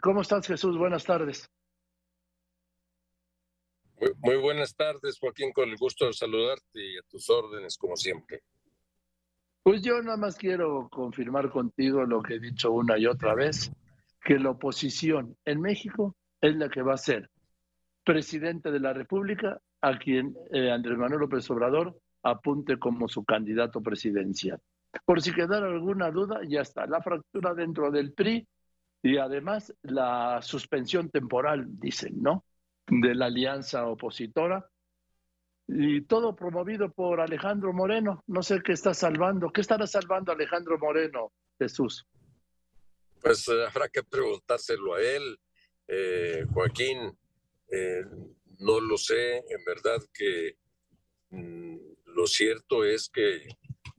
¿Cómo estás, Jesús? Buenas tardes. Muy, buenas tardes, Joaquín, con el gusto de saludarte y a tus órdenes, como siempre. Pues yo nada más quiero confirmar contigo lo que he dicho una y otra vez, que la oposición en México es la que va a ser presidente de la República a quien eh, Andrés Manuel López Obrador apunte como su candidato presidencial. Por si quedara alguna duda, ya está. La fractura dentro del PRI y además la suspensión temporal, dicen, ¿no? De la alianza opositora. Y todo promovido por Alejandro Moreno. No sé qué está salvando. ¿Qué estará salvando Alejandro Moreno, Jesús? Pues eh, habrá que preguntárselo a él, eh, Joaquín. Eh, no lo sé, en verdad que mm, lo cierto es que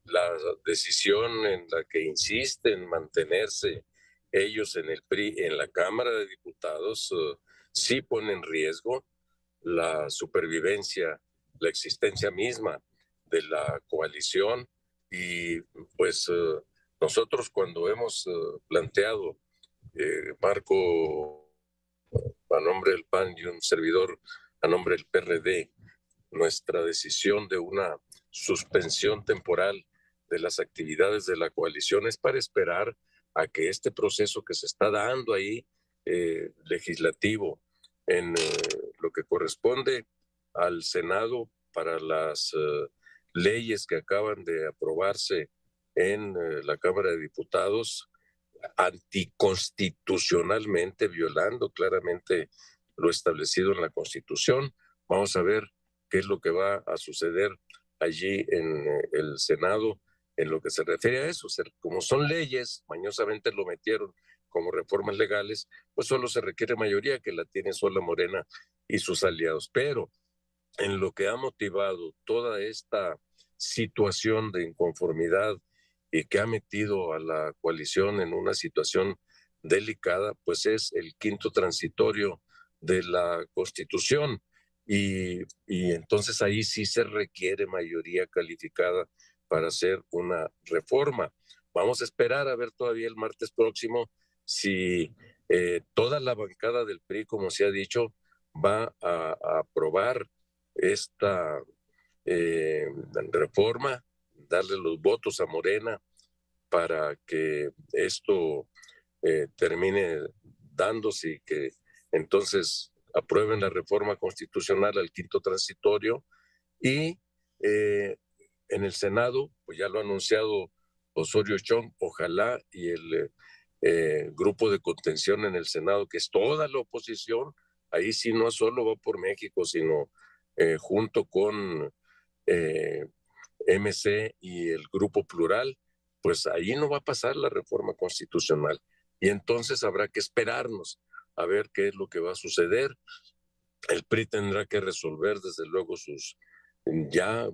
la decisión en la que insisten mantenerse ellos en el PRI, en la Cámara de Diputados, uh, sí pone en riesgo la supervivencia, la existencia misma de la coalición. Y pues uh, nosotros cuando hemos uh, planteado, eh, Marco, a nombre del PAN y un servidor a nombre del PRD, nuestra decisión de una suspensión temporal de las actividades de la coalición es para esperar a que este proceso que se está dando ahí eh, legislativo en eh, lo que corresponde al Senado para las eh, leyes que acaban de aprobarse en la Cámara de Diputados anticonstitucionalmente, violando claramente lo establecido en la Constitución. Vamos a ver qué es lo que va a suceder allí en el Senado en lo que se refiere a eso. como son leyes, mañosamente lo metieron como reformas legales, pues solo se requiere mayoría que la tiene sola Morena y sus aliados. Pero en lo que ha motivado toda esta situación de inconformidad y que ha metido a la coalición en una situación delicada, pues es el quinto transitorio de la Constitución. Y, y entonces ahí sí se requiere mayoría calificada para hacer una reforma. Vamos a esperar a ver todavía el martes próximo si eh, toda la bancada del PRI, como se ha dicho, va a, aprobar esta eh, reforma, darle los votos a Morena para que esto eh, termine dándose y que entonces aprueben la reforma constitucional al quinto transitorio y en el Senado, pues ya lo ha anunciado Osorio Chong, ojalá y el eh, grupo de contención en el Senado, que es toda la oposición, ahí sí no solo va por México, sino eh, junto con eh, MC y el grupo plural, pues ahí no va a pasar la reforma constitucional. Y entonces habrá que esperarnos a ver qué es lo que va a suceder. El PRI tendrá que resolver desde luego sus ya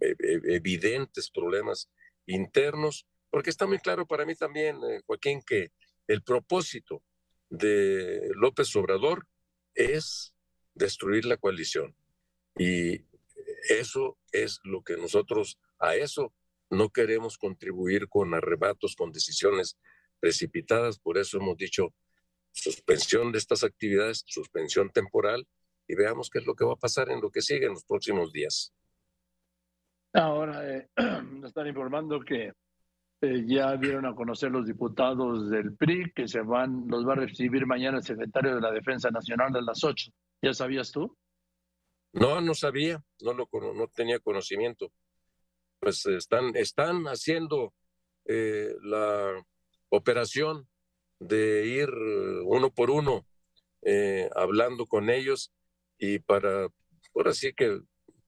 e, e, evidentes problemas internos, porque está muy claro para mí también, eh, Joaquín, que el propósito de López Obrador es destruir la coalición. Y eso es lo que nosotros, a eso no queremos contribuir con arrebatos, con decisiones precipitadas. Por eso hemos dicho suspensión de estas actividades, suspensión temporal, y veamos qué es lo que va a pasar en lo que sigue en los próximos días. Ahora, eh, nos están informando que eh, ya dieron a conocer los diputados del PRI que se van, los va a recibir mañana el secretario de la Defensa Nacional a las 8. ¿Ya sabías tú? No, no sabía, no lo no tenía conocimiento. Pues están, están haciendo eh, la operación de ir uno por uno hablando con ellos y para, por así que,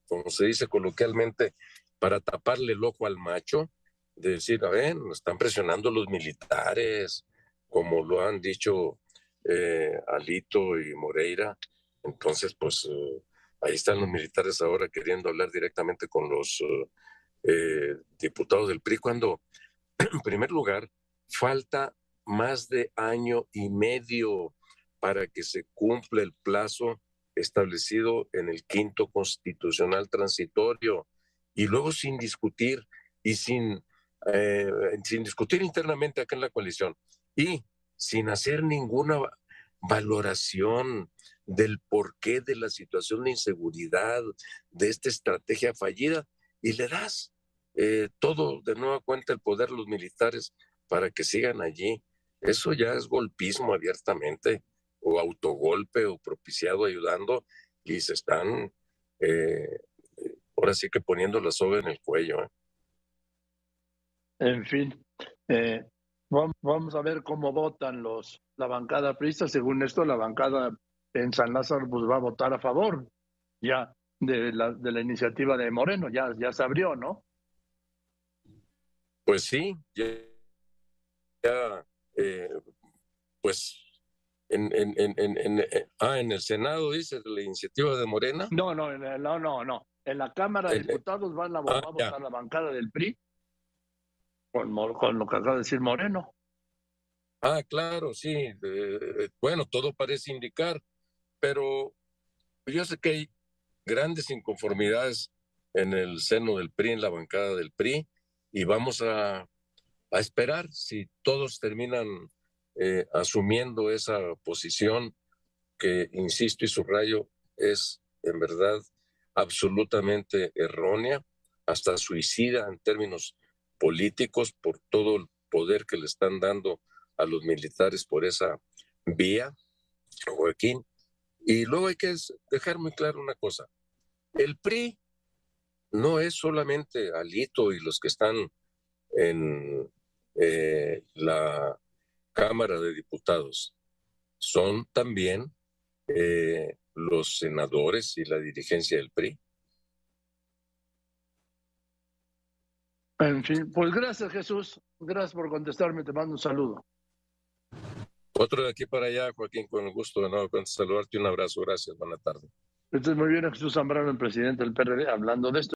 como se dice coloquialmente, para taparle el ojo al macho, de decir, a ver, nos están presionando los militares, como lo han dicho eh, Alito y Moreira. Entonces, pues eh, ahí están los militares ahora queriendo hablar directamente con los eh, diputados del PRI, cuando, en primer lugar, falta más de año y medio para que se cumpla el plazo establecido en el quinto constitucional transitorio y luego sin discutir y sin, eh, sin discutir internamente acá en la coalición y sin hacer ninguna valoración del porqué de la situación de inseguridad, de esta estrategia fallida, y le das eh, todo de nueva cuenta el poder a los militares para que sigan allí. Eso ya es golpismo abiertamente, o autogolpe, o propiciado ayudando, y se están eh, ahora sí que poniendo la soga en el cuello. ¿eh? En fin, eh, vamos a ver cómo votan los la bancada prista. Según esto, la bancada en San Lázaro pues, va a votar a favor ya de la, de la iniciativa de Moreno. Ya, ya se abrió, ¿no? Pues sí, ya, eh, pues en, en, en, en, ah, en el Senado dice la iniciativa de Morena. No, no, no, no, no. En la Cámara de Diputados van a, ah, votar la bancada del PRI con, con, lo que acaba de decir Moreno. Ah, claro, sí. bueno, todo parece indicar, pero yo sé que hay grandes inconformidades en el seno del PRI, en la bancada del PRI, y vamos a, a esperar si todos terminan eh, asumiendo esa posición que, insisto y subrayo, es en verdad absolutamente errónea, hasta suicida en términos políticos por todo el poder que le están dando a los militares por esa vía, Joaquín. Y luego hay que dejar muy claro una cosa. El PRI no es solamente Alito y los que están en eh, la Cámara de Diputados, son también eh, los senadores y la dirigencia del PRI. En fin, pues gracias Jesús, gracias por contestarme, te mando un saludo. Otro de aquí para allá, Joaquín, con el gusto de nuevo saludarte, un abrazo, gracias, buena tarde. Esto es muy bien, Jesús Zambrano, el presidente del PRD, hablando de esto.